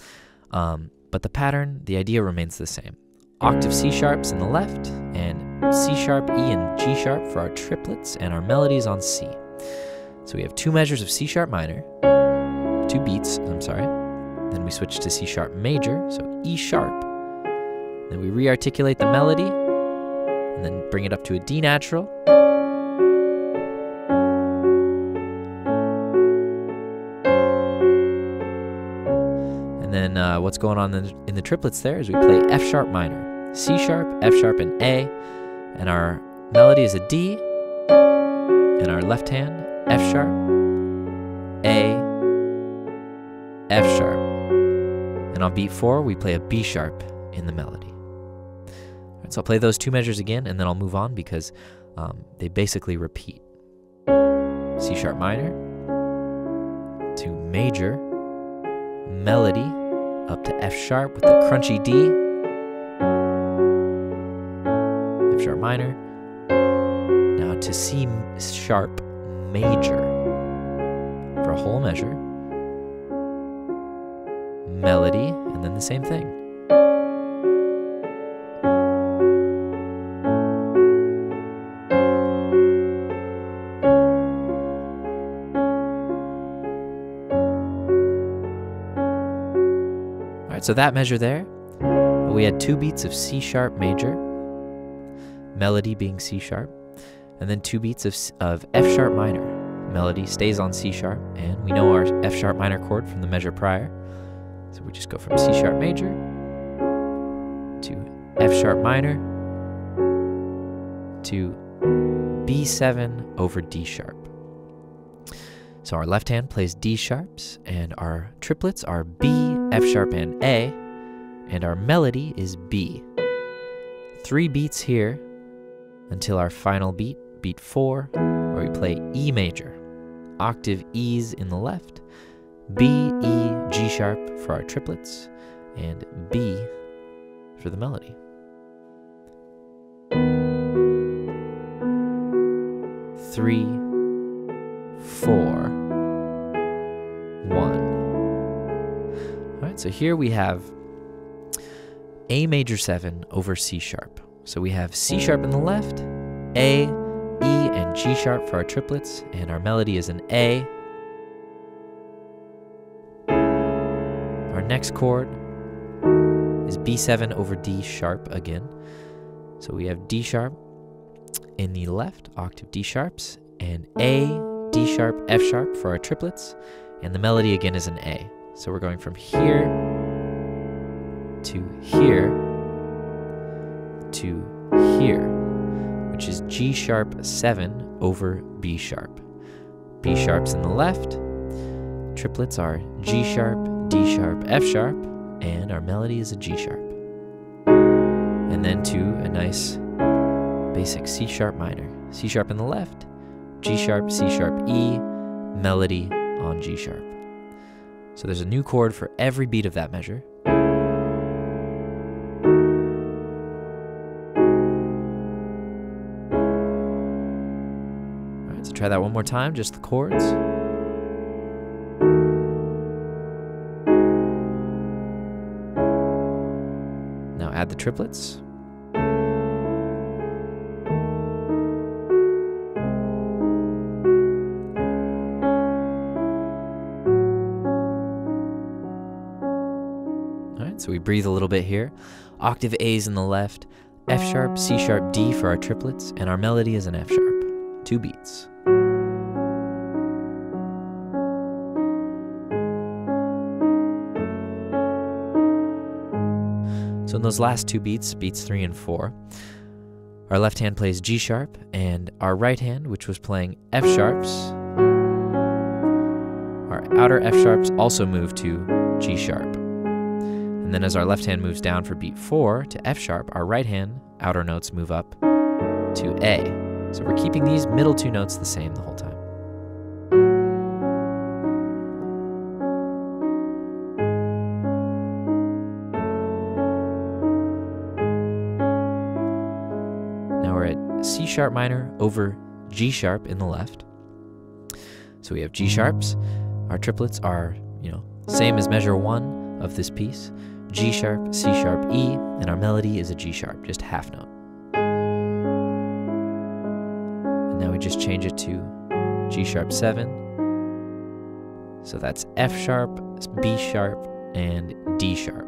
Um, but the pattern, the idea remains the same. Octave C sharps in the left, and C sharp, E, and G sharp for our triplets, and our melodies on C. So we have two measures of C sharp minor, two beats, I'm sorry. Then we switch to C sharp major, so E sharp. Then we re-articulate the melody, and then bring it up to a D natural. Uh, what's going on in the, in the triplets there is we play F sharp minor, C sharp, F sharp, and A, and our melody is a D, and our left hand F sharp, A, F sharp. And on beat four, we play a B sharp in the melody. All right, so I'll play those two measures again, and then I'll move on because um, they basically repeat. C sharp minor to major, melody up to F sharp with the crunchy D, F sharp minor, now to C sharp major. For a whole measure, melody, and then the same thing. Right, so that measure there, we had two beats of C sharp major, melody being C sharp, and then two beats of, of F sharp minor. Melody stays on C sharp, and we know our F sharp minor chord from the measure prior. So we just go from C sharp major to F sharp minor to B7 over D sharp. So our left hand plays D sharps, and our triplets are B, F sharp, and A, and our melody is B. Three beats here until our final beat, beat four, where we play E major. Octave E's in the left, B, E, G sharp for our triplets, and B for the melody. Three, four, one. Right, so here we have A major 7 over C sharp. So we have C sharp in the left, A, E, and G sharp for our triplets, and our melody is an A. Our next chord is B7 over D sharp again. So we have D sharp in the left, octave D sharps, and A, D sharp, F sharp for our triplets, and the melody again is an A. So we're going from here to here to here, which is G sharp 7 over B sharp. B sharp's in the left, triplets are G sharp, D sharp, F sharp, and our melody is a G sharp. And then to a nice basic C sharp minor. C sharp in the left, G sharp, C sharp, E, melody on G sharp. So there's a new chord for every beat of that measure. All right, so try that one more time, just the chords. Now add the triplets. Breathe a little bit here. Octave A's in the left, F sharp, C sharp, D for our triplets, and our melody is an F sharp. Two beats. So in those last two beats, beats three and four, our left hand plays G sharp, and our right hand, which was playing F sharps, our outer F sharps also move to G sharp. And then as our left hand moves down for beat 4 to F sharp, our right hand outer notes move up to A. So we're keeping these middle two notes the same the whole time. Now we're at C sharp minor over G sharp in the left. So we have G sharps. Our triplets are, you know, same as measure 1 of this piece. G sharp, C sharp, E, and our melody is a G sharp, just half note. And now we just change it to G sharp 7. So that's F sharp, B sharp, and D sharp.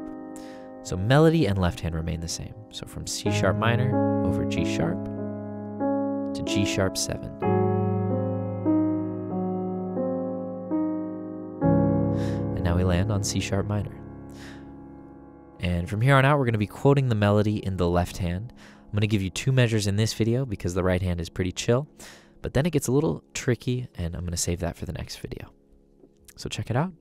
So melody and left hand remain the same. So from C sharp minor over G sharp to G sharp 7. And now we land on C sharp minor. And from here on out, we're going to be quoting the melody in the left hand. I'm going to give you two measures in this video because the right hand is pretty chill, but then it gets a little tricky, and I'm going to save that for the next video. So check it out.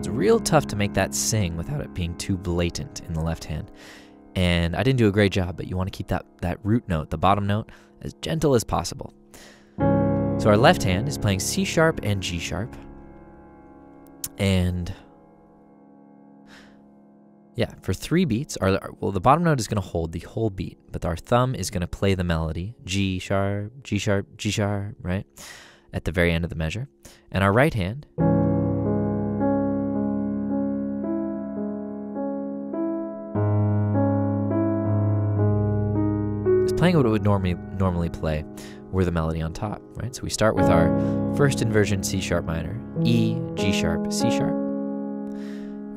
It's real tough to make that sing without it being too blatant in the left hand. And I didn't do a great job, but you want to keep that, that root note, the bottom note, as gentle as possible. So our left hand is playing C sharp and G sharp. And yeah, for three beats, our, well, the bottom note is going to hold the whole beat, but our thumb is going to play the melody G sharp, G sharp, G sharp, right? At the very end of the measure. And our right hand playing what it would normally normally play with the melody on top, right? So we start with our first inversion C sharp minor, E, G sharp, C sharp.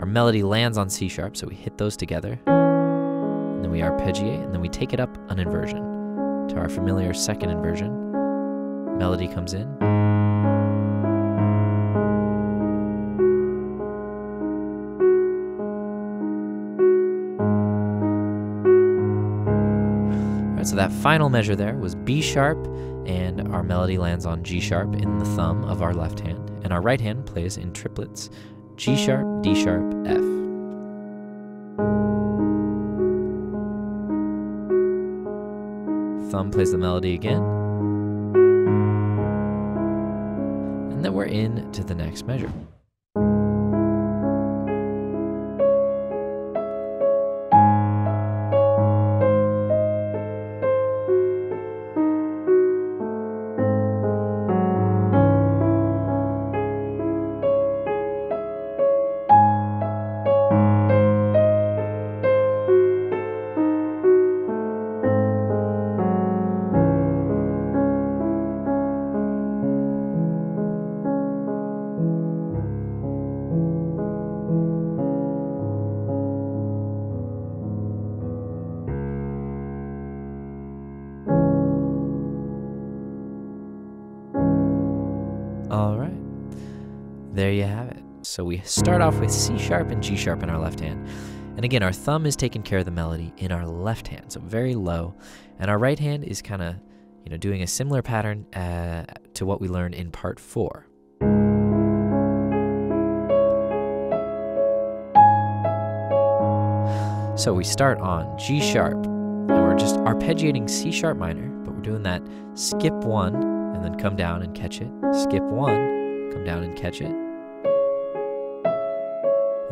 Our melody lands on C sharp, so we hit those together. And then we arpeggiate, and then we take it up an inversion to our familiar second inversion. Melody comes in. So that final measure there was B sharp, and our melody lands on G sharp in the thumb of our left hand, and our right hand plays in triplets G sharp, D sharp, F. Thumb plays the melody again. And then we're in to the next measure. So we start off with C sharp and G sharp in our left hand. And again, our thumb is taking care of the melody in our left hand, so very low. And our right hand is kind of, you know, doing a similar pattern uh, to what we learned in part four. So we start on G sharp, and we're just arpeggiating C sharp minor, but we're doing that skip one and then come down and catch it. Skip one, come down and catch it.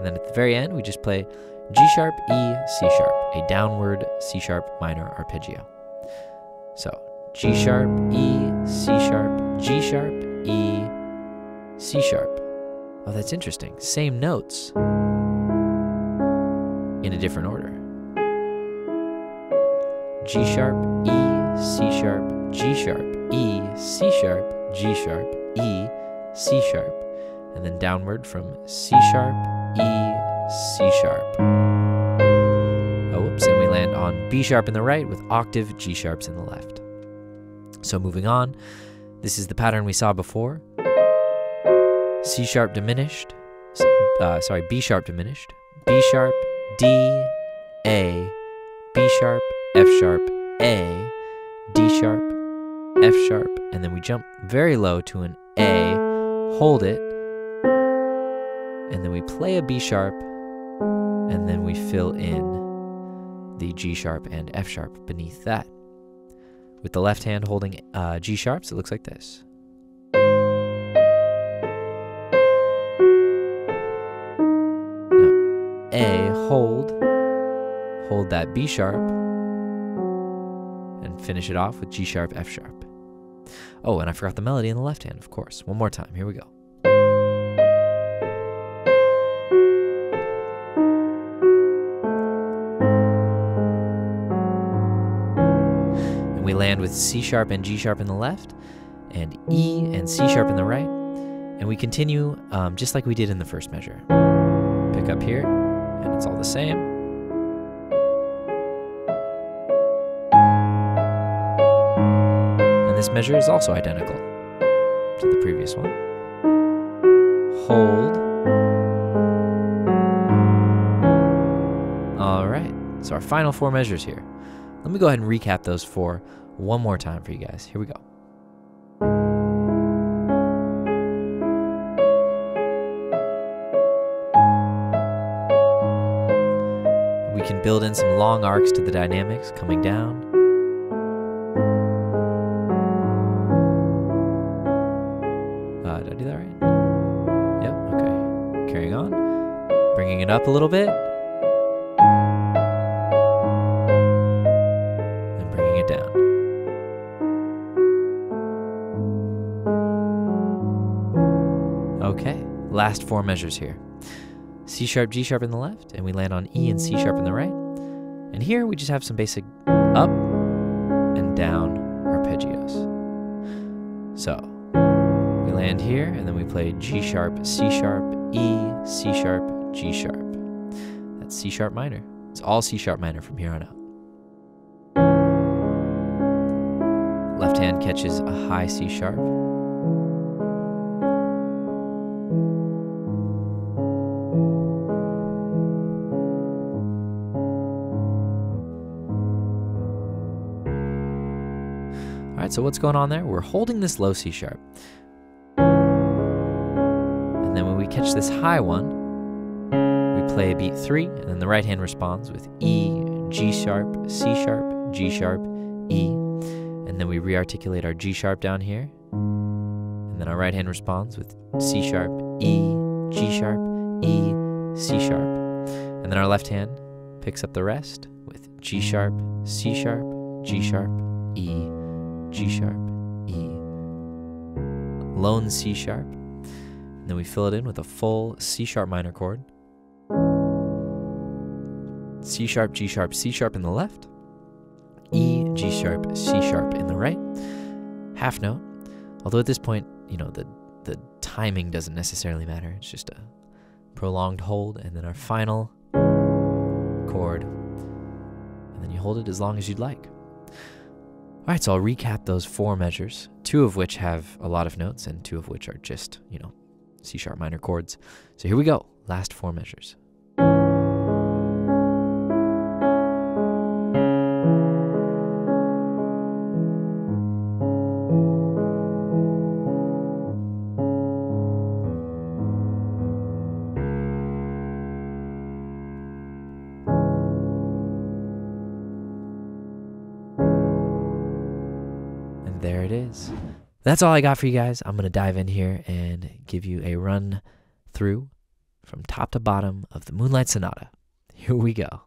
And then at the very end, we just play G sharp, E, C sharp, a downward C sharp minor arpeggio. So G sharp, E, C sharp, G sharp, E, C sharp. Oh, that's interesting. Same notes in a different order. G sharp, E, C sharp, G sharp, E, C sharp, G sharp, E, C sharp, and then downward from C sharp, E, C sharp. Oh, whoops, and we land on B sharp in the right with octave G sharps in the left. So moving on, this is the pattern we saw before. C sharp diminished, uh, sorry, B sharp diminished, B sharp, D, A, B sharp, F sharp, A, D sharp, F sharp, and then we jump very low to an A, hold it, and then we play a B sharp, and then we fill in the G sharp and F sharp beneath that. With the left hand holding uh, G sharps, it looks like this. A, hold, hold that B sharp, and finish it off with G sharp, F sharp. Oh, and I forgot the melody in the left hand, of course. One more time. Here we go. With C sharp and G sharp in the left, and E and C sharp in the right. And we continue um, just like we did in the first measure. Pick up here, and it's all the same. And this measure is also identical to the previous one. Hold. All right, so our final four measures here. Let me go ahead and recap those four one more time for you guys. Here we go. We can build in some long arcs to the dynamics coming down. Uh, did I do that right? Yep, okay. Carrying on. Bringing it up a little bit. Last four measures here. C sharp, G sharp in the left, and we land on E and C sharp in the right. And here we just have some basic up, and down arpeggios. So we land here and then we play G sharp, C sharp, E, C sharp, G sharp. That's C sharp minor. It's all C sharp minor from here on out. Left hand catches a high C sharp. Right, so what's going on there? We're holding this low C sharp. And then when we catch this high one, we play a beat three, and then the right hand responds with E, G sharp, C sharp, G sharp, E. And then we re-articulate our G sharp down here. And then our right hand responds with C sharp, E, G sharp, E, C sharp. And then our left hand picks up the rest with G sharp, C sharp, G sharp, E, G sharp, E, lone C sharp. And then we fill it in with a full C sharp minor chord. C sharp, G sharp, C sharp in the left, E, G sharp, C sharp in the right, half note. Although at this point, you know, the, the timing doesn't necessarily matter. It's just a prolonged hold, and then our final chord, and then you hold it as long as you'd like. All right, so I'll recap those four measures, two of which have a lot of notes, and two of which are just, you know, C sharp minor chords. So here we go, last four measures. That's all I got for you guys. I'm going to dive in here and give you a run through from top to bottom of the Moonlight Sonata. Here we go.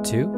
Part 2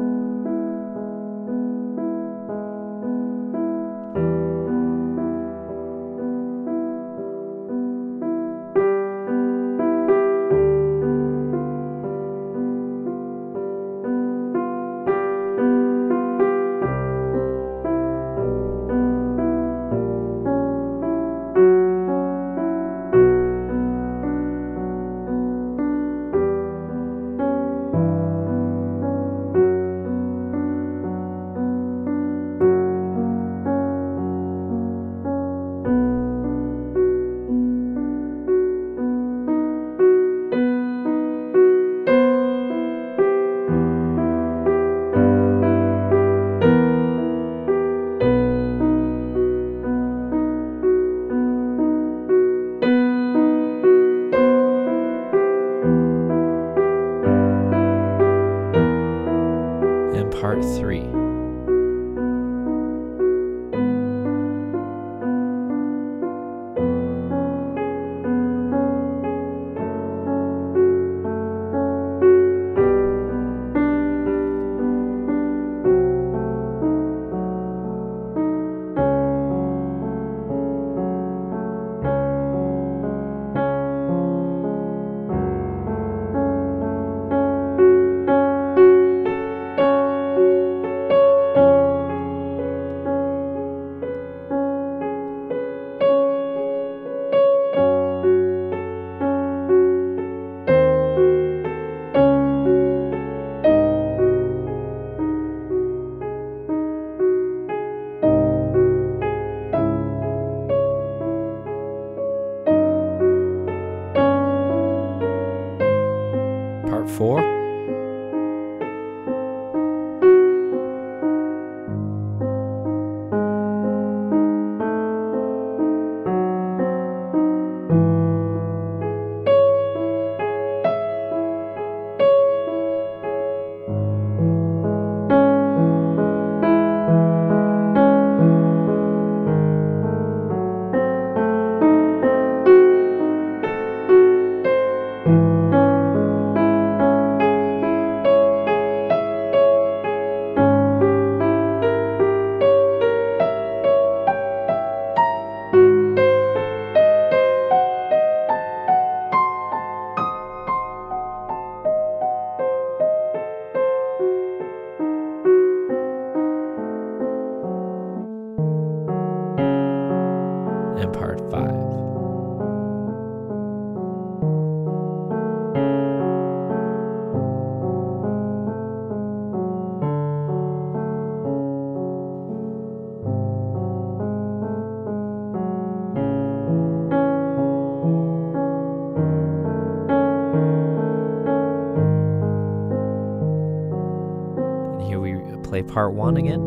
part one again.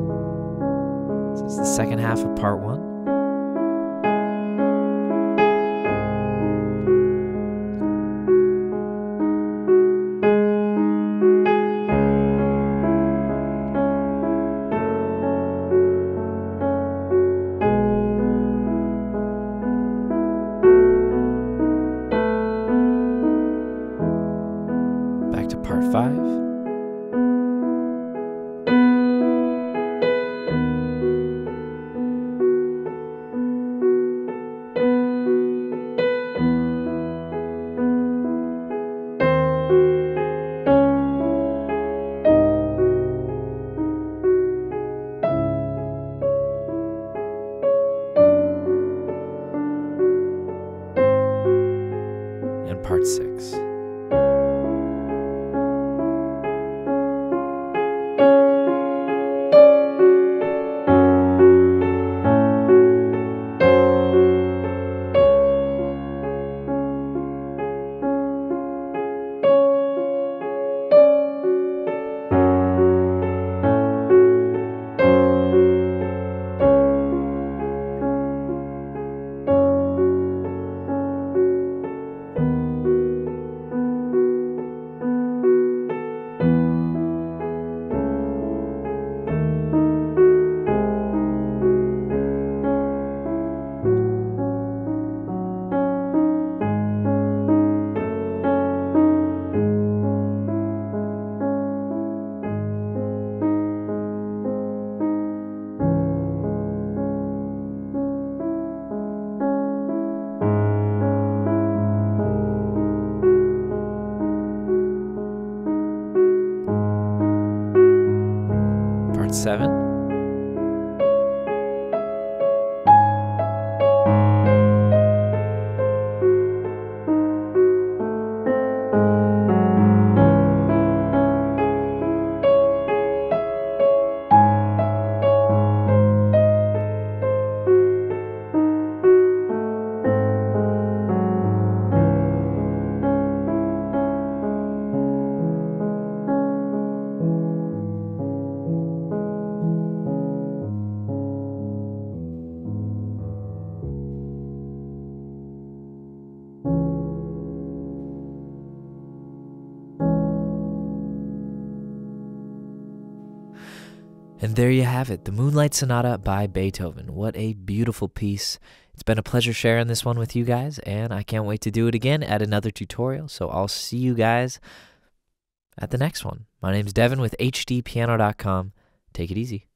Have it, the Moonlight Sonata by Beethoven. What a beautiful piece. It's been a pleasure sharing this one with you guys, and I can't wait to do it again at another tutorial. So I'll see you guys at the next one. My name's Devin with HDPiano.com. Take it easy.